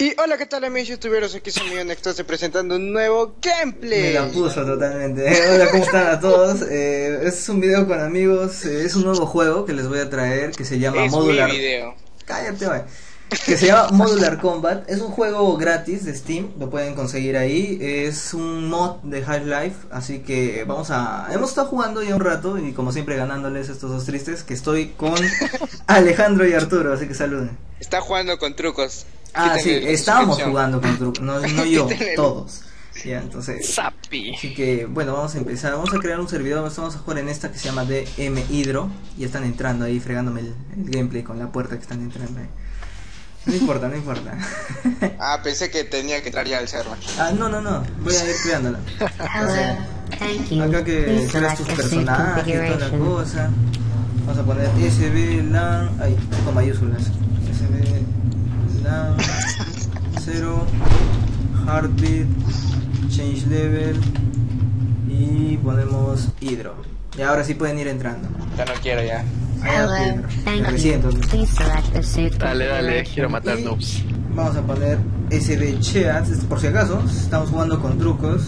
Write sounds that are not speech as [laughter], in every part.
Y hola, ¿qué tal amigos youtuberos? Aquí soy Millón Extase presentando un nuevo gameplay. Me la puso totalmente. [laughs] Hola, ¿cómo están a todos? Eh, este es un video con amigos, eh, es un nuevo juego que les voy a traer que se llama es Modular. mi video. Cállate. Que se llama Modular Combat. Es un juego gratis de Steam, lo pueden conseguir ahí. Es un mod de Half-Life, así que vamos a. Hemos estado jugando ya un rato y, como siempre, ganándoles estos dos tristes. Que estoy con [laughs] Alejandro y Arturo, así que saluden. Está jugando con trucos. Ah, sí, estábamos jugando con trucos, no, no [laughs] yo, todos. Ya, entonces. Sapi. Así que bueno, vamos a empezar. Vamos a crear un servidor. Vamos a jugar en esta que se llama DM Hydro. Y están entrando ahí, fregándome el, el gameplay con la puerta que están entrando ahí. No importa, no importa. [laughs] Ah, pensé que tenía que entrar ya al server. ah, no, no, no. Voy a ir creándola. Acá que creas tus personajes y toda la cosa. Vamos a poner SB LAN. Ay, con mayúsculas. SB LAN 0. Heartbeat. Change level. Y ponemos Hydro. Y ahora sí pueden ir entrando. Ya no quiero ya. Hello. Thank Recién, you. entonces. Please select a suit Dale, dale, quiero matar Y noobs. Vamos a poner SB Chat, por si acaso, estamos jugando con trucos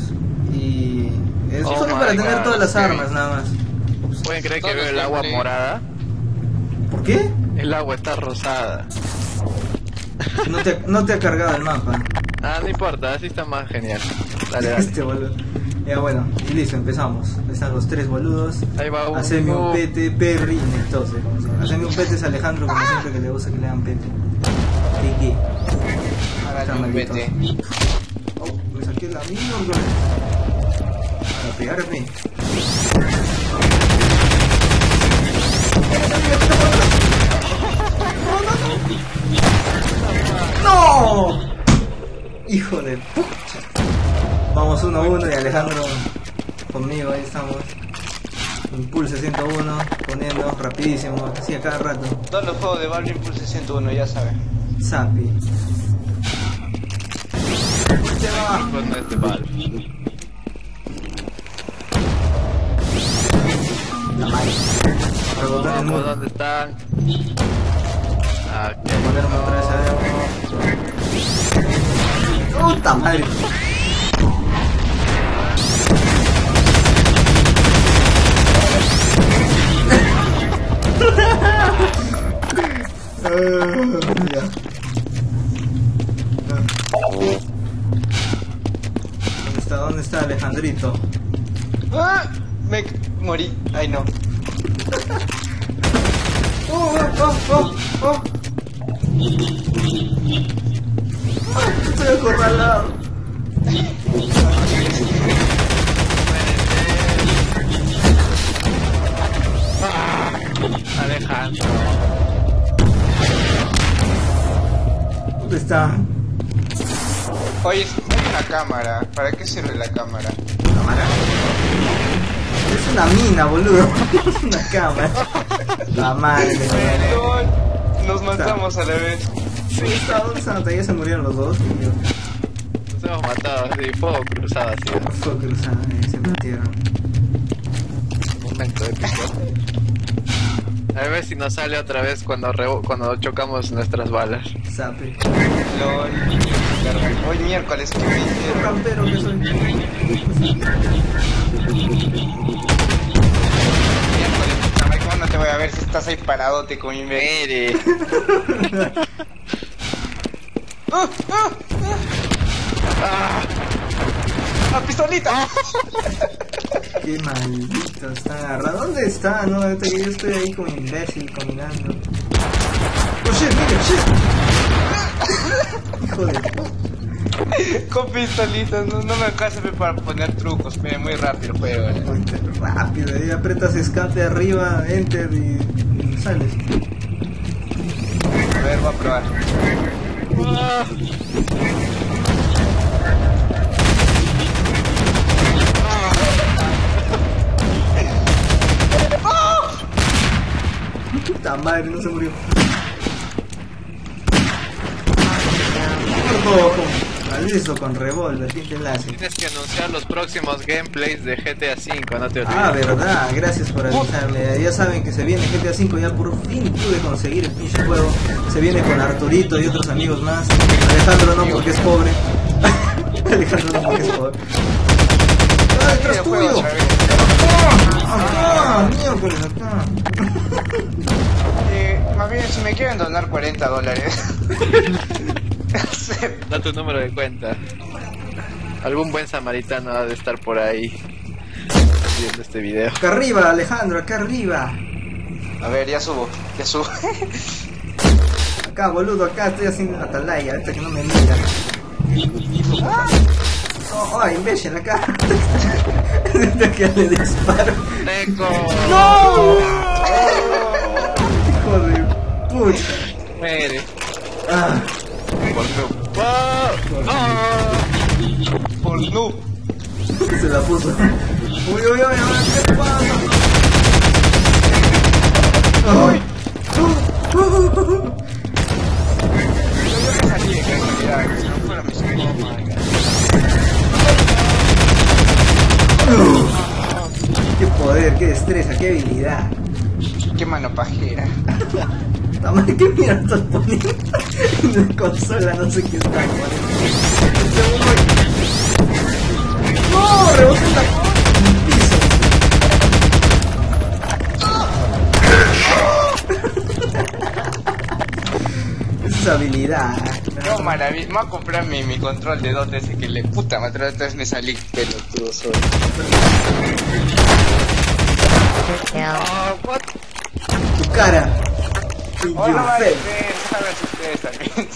y es Oh solo para tener todas las armas nada más. ¿Pueden creer que veo el agua morada? ¿Por qué? El agua está rosada. No te, no te ha cargado el mapa. Ah, no importa, así está más genial. Dale, dale. Este boludo. Ya bueno, y listo, empezamos. Están los tres boludos. Ahí va uno. Haceme un pete, Perry, entonces, se llama. Haceme un pete es Alejandro, como siempre que le gusta que le hagan pete. Kiki. Hágale un vete. Oh, me saqué la mierda. Para pegarme. ¡No! [laughs] Hijo de pucha. Vamos uno a uno y Alejandro conmigo, ahí estamos. Impulse 101, poniendo rapidísimo, así a cada rato. Todos los juegos de Valve Impulse 101, ya saben. Zapi. Este. Rebotar el muro. ¿dónde están? Aquí. Ponerme otra vez adentro. ¡Puta madre! ¿Dónde está? ¿Dónde está Alejandrito? ¡Ah! Me morí. Ay, no. ¡Oh, oh, oh, oh! Estoy acorralado. Alejandro. ¿Dónde está? Oye, hay una cámara. ¿Para qué sirve la cámara? ¿Cámara? Es una mina, boludo. [laughs] Es una cámara. [laughs] La madre. Nos matamos a la vez. Sí, ¿dónde está? Ya se murieron los dos. Nos hemos matado así, fuego cruzado así. ¿no? Fue cruzada, eh, se metieron. Momento épico. A ver si nos sale otra vez cuando, rebo- cuando chocamos nuestras balas. Sape. LOL. Hoy miércoles que me Qué hicieron. rampero que soy. Te voy a ver si estás ahí paradote mi Mire. [laughs] ¡Ah! ¡Ah! ¡Ah! ¡Ah, pistolita! [laughs] Qué maldito está agarrado. ¿Dónde está? No, yo estoy ahí como imbécil caminando. ¡Oh shit, nigga, shit! [laughs] Hijo de puta. [laughs] Con pistolitas, no, no me alcanza para poner trucos, muy rápido el juego. Ponte rápido, ahí apretas escape arriba, enter y, y sales. A ver, voy a probar. Puta madre, no se murió. Muerto, listo, con revólver, ¿quién te? Tienes que anunciar los próximos gameplays de GTA V, no te olvides. Ah, verdad, gracias por avisarme. Ya saben que se viene GTA V, ya por fin pude conseguir el pinche juego. Se viene con Arturito y otros amigos más. Alejandro no porque es pobre. [laughs] Alejandro no porque es pobre. ¡Ah, detrás tuyo! ¡Acá! ¡Miércoles, acá! Eh, más bien, si me quieren donar 40 dólares. [laughs] [laughs] Da tu número de cuenta. Algún buen samaritano ha de estar por ahí viendo este video. Acá arriba, Alejandro, acá arriba. A ver, ya subo, ya subo. [laughs] Acá, boludo, acá estoy haciendo la atalaya, ahorita que no me mira. Oh, oh, imbécil, acá. [laughs] Que le disparo. ¡Teco! Hijo de pucha. Muere. Ah, Por ¡Ah! ¡Ah! Por se la puso. Uy, uy, uy, qué pasa. Segundo. Qué poder, qué destreza, qué habilidad. Qué mano pajera. La madre, ¿qué mierda estás poniendo? [laughs] En la consola no sé qué está. ¡No! ¡Rebotó en la piso! [laughs] Esa es habilidad. No, maravilla. Me voy a comprar mi, mi control de 2DS que le puta madre. Otra vez me salí pelotudo solo. Ah, what? Tu cara. In your [laughs] no face.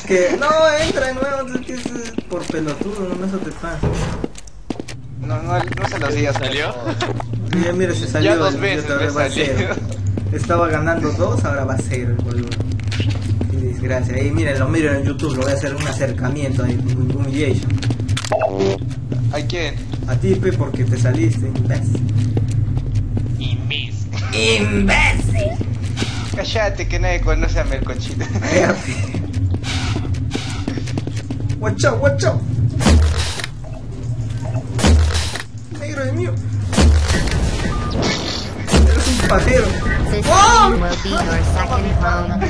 Que entra de nuevo, es que es eh, por pelotudo, no eso te pasa. No, no, no se los digas. ¿Salió? Mira, mira, se salió. Ya dos veces me ahora va a salió. cero. Estaba ganando dos, ahora va a cero el boludo. Qué desgracia. Ahí mírenlo, miren en YouTube, lo voy a hacer un acercamiento ahí, un humiliation. ¿A quién? A ti, Pe, porque te saliste, imbécil. Mis. ¡Imbécil! Cállate que nadie conoce a Melcochita. [laughs] Watch out, watch out. Negro de mío. Eres un pajero. This Oh!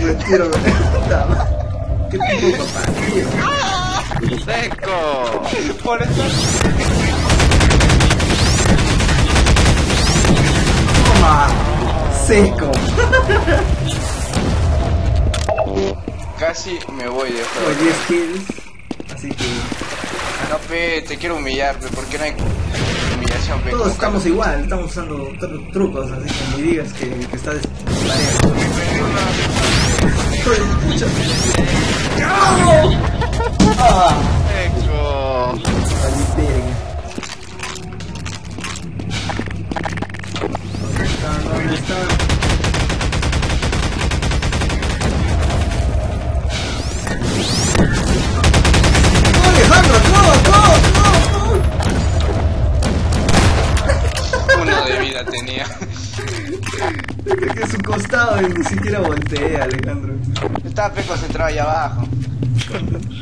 Retiro. [laughs] Qué tipo papá. ¡Teco! Por eso. Toma. Seco. [laughs] Casi me voy de juego. 10 kills. Así que No, pe, te quiero humillar, pe, porque no hay humillación, pe. todos estamos igual, estamos usando tru- trucos, así que ni digas que, que está des... Estoy pucha. ¡Ah! Estaba pe concentrado allá abajo.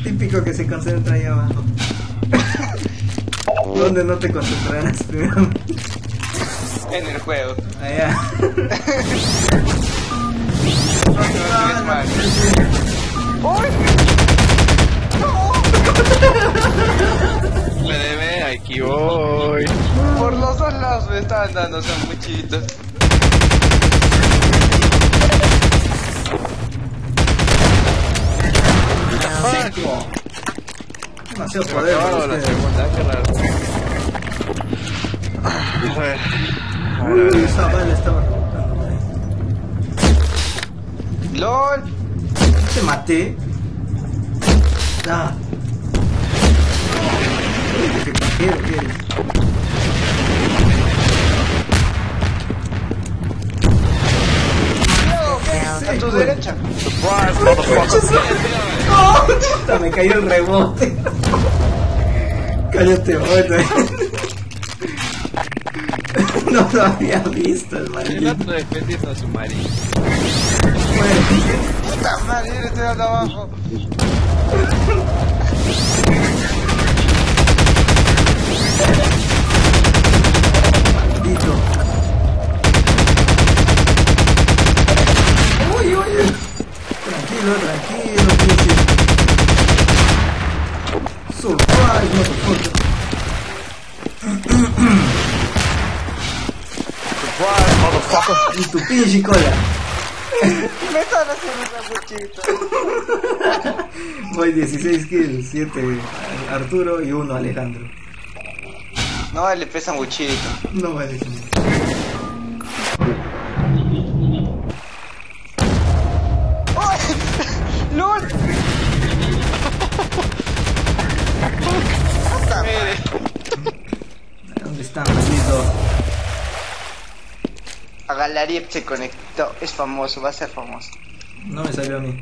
Típico que se concentra ahí abajo. [laughs] ¿Dónde no te concentrarás primero? En el juego. Allá. [laughs] ¡Uy! PDB, aquí voy. Por los dos lados me estaban dando sanguchitos. Demasiado poder la segunda, qué raro. A ver. A ver, a Uy, esa bala estaba rebotando. ¡LOL! Te maté. Ah. Qué pajero que eres. A tu derecha. [laughs] Me cayó el rebote. Cállate, bote. No lo había visto el El maldito. otro defendiendo a su marido. Puta madre, estoy abajo. Surprise, motherfucker. Surprise, motherfucker. Y tu pinche cola. Me. Voy 16 kills, 7 Arturo y 1 Alejandro. No, le pesa muchito. No vale. A Galariep se conectó. Es famoso, va a ser famoso. No me salió a mí.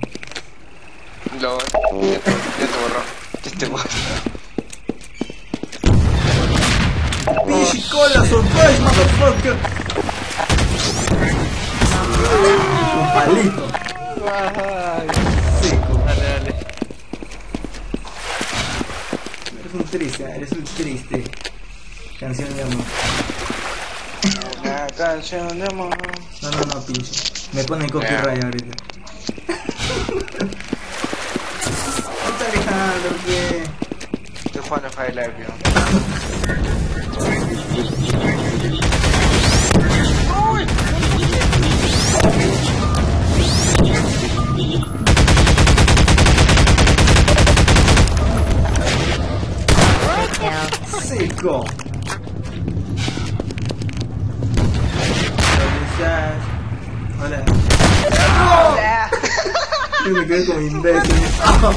Lo, ya, te, ya te borró. Ya te borró. Pinche cola, surprise, motherfucker. Un palito. Seco. Dale, dale. Eres un triste, eres un triste. Canción de amor. Una canción de amor. No, no, no, pinche. Me ponen copyright ahorita. ¿Dónde está Alejandro? ¿Qué? Estoy jugando yo. Kill. Seco. Quedé como imbécil. Ah,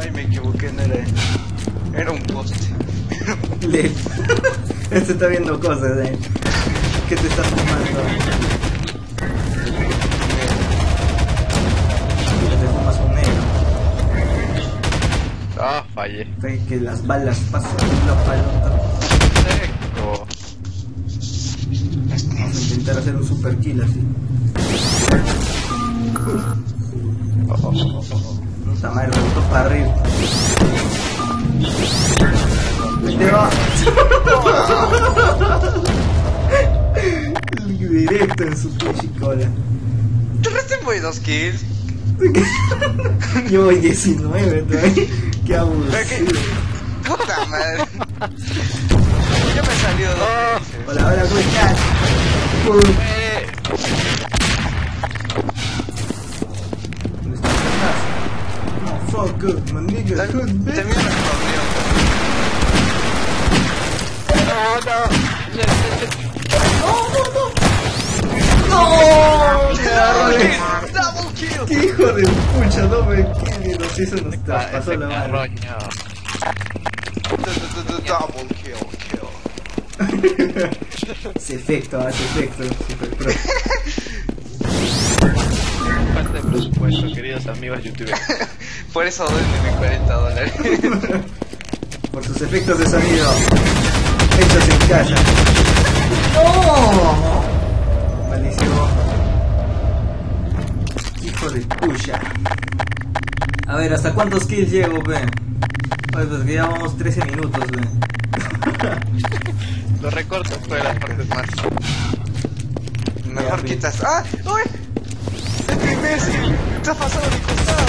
Ay, me equivoqué, no era él. Era un poste. le- [laughs] Este está viendo cosas, eh. ¿Qué te estás fumando? Te fumas un negro. Ah, fallé. Que las balas pasan la palota. Intentar hacer un super kill así. Puta madre, rebotó para arriba. Te va. [laughs] Directo en su pinche cola. ¿Te resté por dos kills? Yo voy 19 todavía. Qué aburrido. Puta madre. [laughs] Ya me salió dos. Hola, hola, ¿cómo estás? Uh, Eh, ¿Dónde estás? Motherfucker, my nigga, Termina good bitch. el torneo. no, no. ¡No! ¡Me agarró de- Double kill. ¡Qué hijo de pucha! No me quede, nos hizo, nos Ah, traspasó ese la mano. carroño. Double kill, [laughs] Ese efecto, hace efecto, super pro. Falta de presupuesto, queridos amigos youtubers. [laughs] Por eso duelen 40 dólares. [laughs] Por sus efectos de sonido hechos en casa. ¡No! Maldición. Hijo de pucha. A ver, ¿hasta cuántos kills llego, ve? Pues, pues que ya vamos 13 minutos, ve. Lo recorto fue las partes más. Mejor quitas. ¡Ah! ¡Uy! ¡Este imbécil! ¡Te has pasado a mi costado!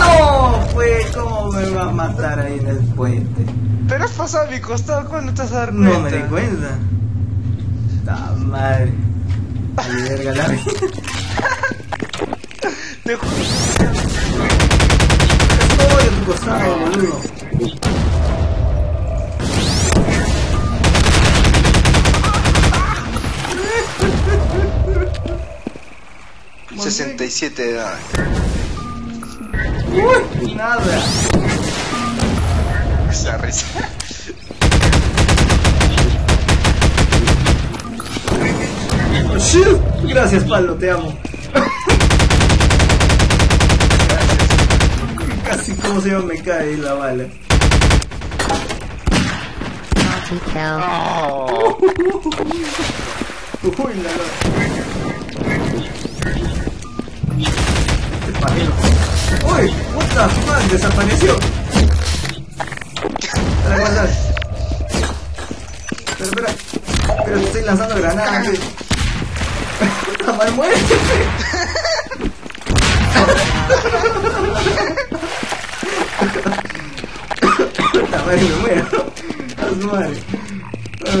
¡No! Fue como me va a matar ahí en el puente. Pero has pasado a mi costado, ¿cuándo te vas a dar cuenta? No me di cuenta. ¡Ta madre! Ay, verga la vida. [laughs] Te juro. Estoy a tu costado, boludo. 67 de edad. Uy, nada. Esa risa. Gracias, Pablo, te amo. Casi como se llama me cae ahí la bala. Oh, Uy, la la. ¡Uy! ¡What the fuck! ¡Desapareció! Para espera. Pero estoy lanzando granadas. Muere! La madre me muero. Ah,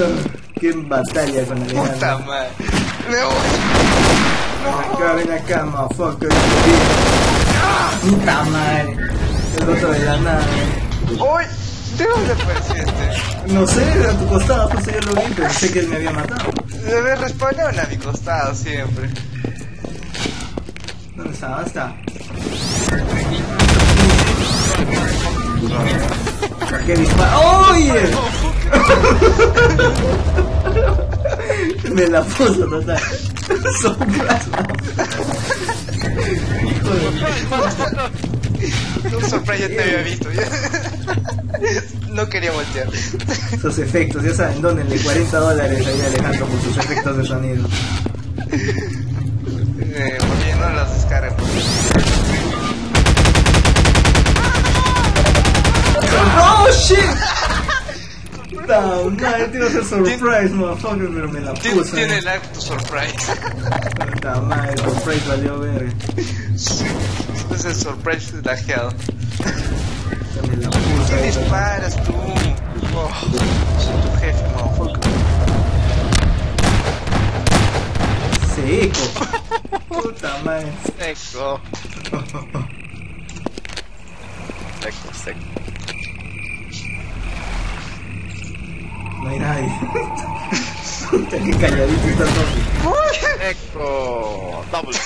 ¡Qué batalla con la ¡Puta madre! ¡Me! Ven acá, ven acá, motherfucker. Puta madre. El roto de la nave. Uy, ¿de dónde apareciste? No sé, a tu costado, pues yo lo vi, pensé que él me había matado. Debe respawnar a mi costado siempre. ¿Dónde está? ¿Dónde está? ¿Qué dispara? ¡Oye! [laughs] Me la puso total. Son plasma. Hijo de Un sorpresa ya te había visto. No quería voltear. esos efectos, ya saben, dónenle 40 dólares ahí a Alejandro por sus efectos de sonido. Eh, porque no las descargan. ¡Oh, shit! Puta madre, tiene que ser surprise, motherfucker, pero me la puso. Tiene el acto surprise. Puta madre, surprise valió ver. Es el surprise lajeado. Me la puso ¿Qué ahí. disparas tú? Oh, soy tu jefe, motherfucker. Seco. Puta madre. Seco. [laughs] Seco, seco. Nadie. Puta, [laughs] qué calladito está. Seco. Double.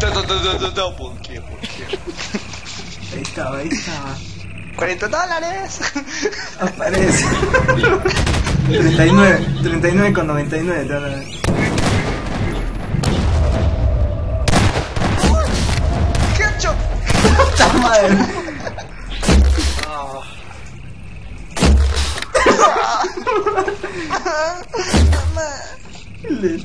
Do- do- do- do- do- Double kill. Ahí estaba, ahí estaba. 40 dólares. Aparece. 39, 39 con 99. te van a ver. Ketchup. Puta madre. Le-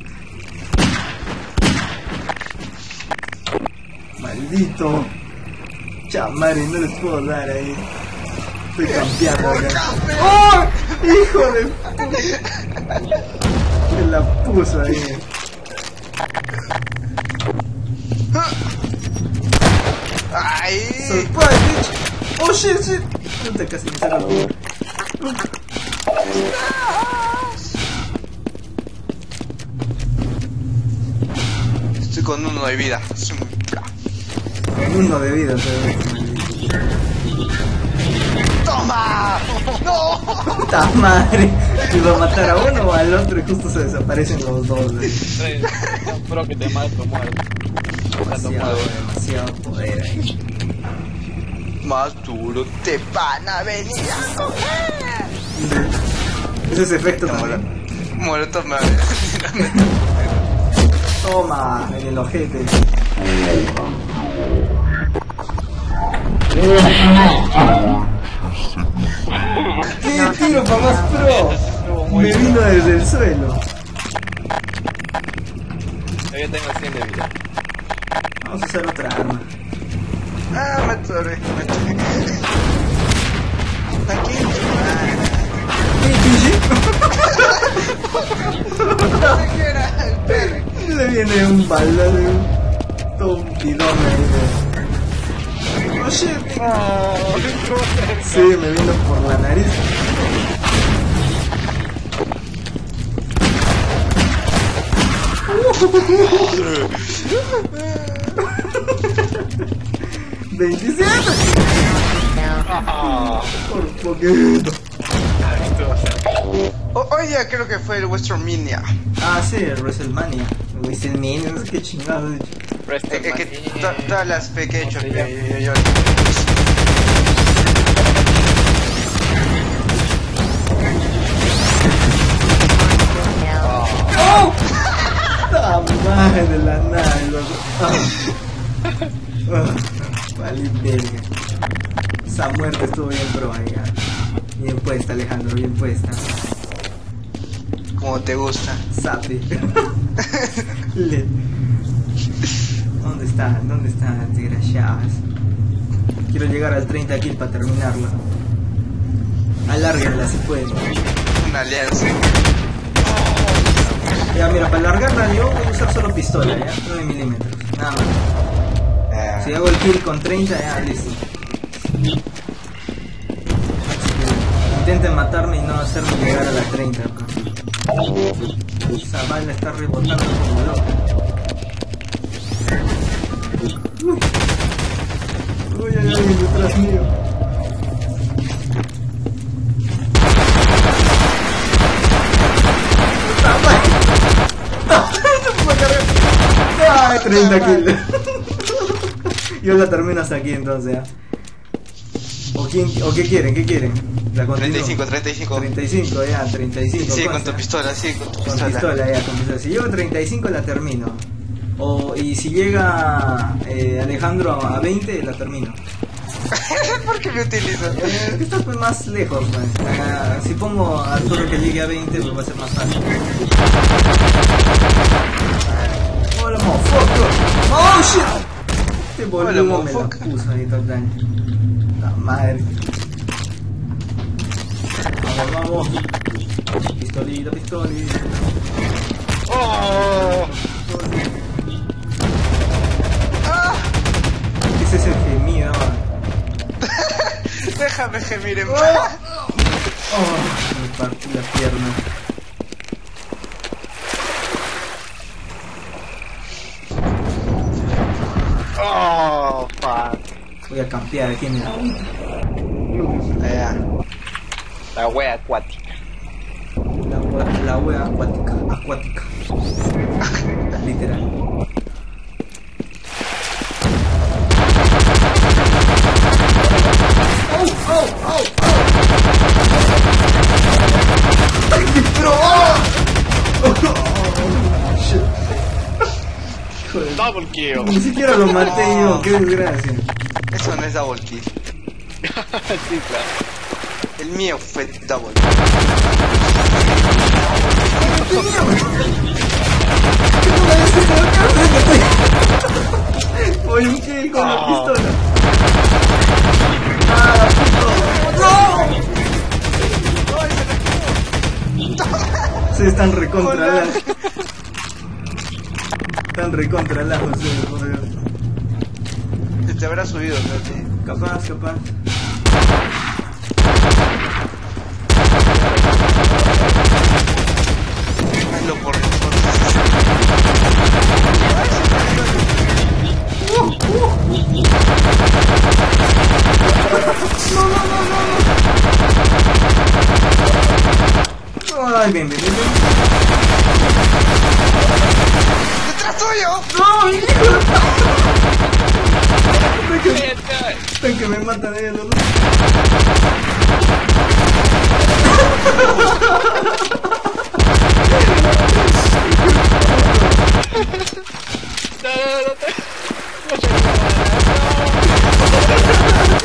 Maldito. Chamare, no les puedo dar ahí. Estoy campeando acá. ¡Oh! ¡Hijo de puta! Me la puso ahí. Ay. Surprise, bitch. Oh shit, shit. Puta, casi me saca el Estoy con uno de vida. Un- Con uno de vida, pero. ¡Toma! ¡No! Puta madre. Iba a matar a uno o al otro y justo se desaparecen los dos. Espero que te mato, muerto. Demasiado, demasiado poder ahí. Más duro te van a venir a coger. Ese es efecto Toma, también. Muero, toma. Toma, en el ojete. ¡Qué tiro para más pro! Me vino desde el suelo. Yo tengo 100 de vida. Vamos a usar otra arma. Ah, me atoré, me atoré. Aquí, ¿Qué [laughs] era el perro? Le viene un balón, todo un bidón ahí de... Oh shit. Sí, me vino por la nariz. [laughs] ¡27! Por poquito. Hoy día creo que fue el Western Minia. Ah, sí, el WrestleMania. El WrestleMania, no sé qué chingados. Es que to- todas las fe que he hecho, ¿Cómo se llama? yo, yo- yo- ¡Oh! ¡La madre de la nave, loco! Ah. Ah, Vale, verga. Esa muerte estuvo bien pro ah. Bien puesta, Alejandro, bien puesta. Como te gusta. Sape. [laughs] ¿Dónde están? ¿Dónde están, desgraciadas? Quiero llegar al 30 kill para terminarlo. Alárguenla si pueden. Una alianza. Ya, mira, para alargarla yo voy a usar solo pistola, ya, 9 milímetros, nada más. Eh, Si hago el kill con 30, ya listo. Intenten matarme y no hacerme llegar a la 30. pues. Esa bala está rebotando como loco. Uy, uy, hay alguien detrás mío. ¡Puta madre! No puedo cargar. ¡Ay, 30 kills! [laughs] Yo la termino hasta aquí entonces. ¿ah? ¿O, quién, ¿O qué quieren? ¿Qué quieren? La continúo. 35, 35. 35, ya, 35. Sí, con tu pistola, sí, con tu Con pistola. pistola, ya, con pistola. Si llego a 35 la termino. O, y si llega eh, Alejandro a 20 la termino. [laughs] ¿Por qué me utilizas? Eh, es que estás pues, más lejos, man. Ah, si pongo a Arturo que llegue a 20 pues va a ser más fácil. Hola, motherfucker. Oh shit. Este boludo me la motherfucker. puso ahí todo daño. La madre. Vamos, vamos. Pistolita, pistolita. ¡Oh! Ese es el gemido. man. [laughs] Déjame gemir en Oh, paz. me partí la pierna. A campear aquí en el agüita. La wea acuática. La wea, la wea acuática. Acuática. [laughs] Literal. ¡Oh! ¡Oh! ¡Oh! ¡Ay! ¡Oh! ¡Oh! Shit. Double kill. Ni siquiera lo maté yo, qué desgracia. Eso no es double kill. [laughs] sí, claro. El mío fue double. Oye, ¿qué? Con la pistola. ¡Ah. Se están recontra la. Están recontra la, José, por Dios. Se te habrá subido. Capaz, capaz. Hazlo por Ay, bien, bien, bien. bien. ¡Detrás tuyo! ¡No, que, que me matan ellos los dos. No, no,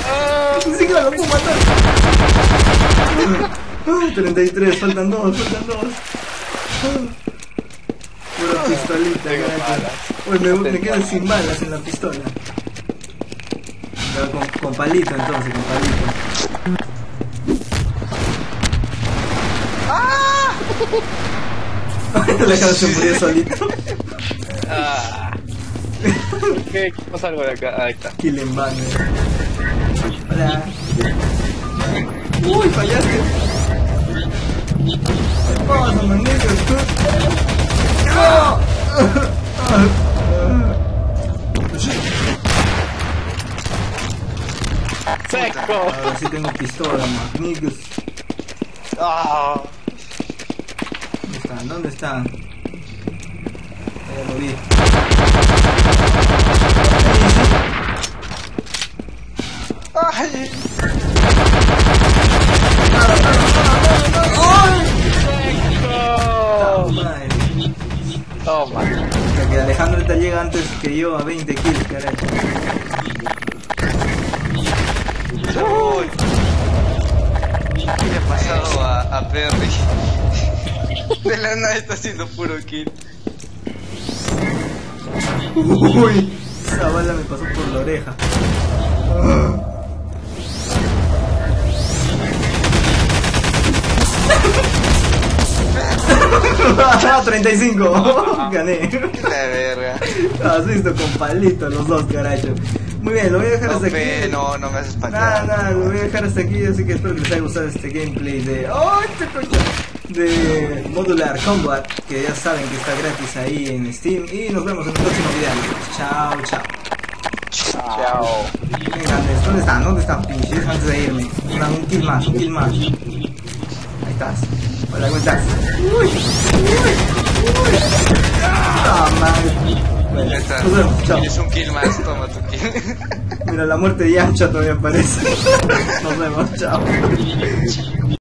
no, Ni siquiera lo puedo matar. Ay, 33, faltan dos, faltan dos. Pura pistolita, me, me balas. sin balas en la pistola. Pero con, con palito entonces, con palito. ¡Ah! [laughs] La cara se murió solito. Ah. ¿Qué? ¿Cómo salgo de acá? Ahí está. Kill en vano. Hola. Uy, fallaste. ¿Qué pasa, manito? ¡No! [laughs] ¡Seco! Ahora sí tengo pistola, magnicos. ¡Ah! ¿Dónde están? ¿Dónde están? Ya lo vi. ¡Ay! ¡Oh! Toma. Que Alejandro te llega antes que yo a 20 kills, carajo. ¡Uy! ¿Qué le ha pasado a, a Perry? De la nada está haciendo puro kill. Uy, esa bala me pasó por la oreja. Ah, 35, [laughs] gané. La verga. Has visto con palito los dos, carajo. Muy bien, lo voy a dejar No, hasta aquí. no, no me haces Nada, patear. nada, lo voy a dejar hasta aquí, así que espero que les haya gustado este gameplay de... ¡Oh, este coño! De Modular Combat, que ya saben que está gratis ahí en Steam. Y nos vemos en el próximo video. Chao, chao. Chao. Venga, ¿dónde están? ¿Dónde están, pinches? Antes de irme. Una, un kill más, un kill más. Ahí estás. Hola, ¿cómo estás? Uy, uy, uy. Ah, madre. Bueno, está. nos vemos, chao. Tienes un kill más, [laughs] toma tu kill. Mira, la muerte de Yamcha todavía aparece. [laughs] Nos vemos, chao.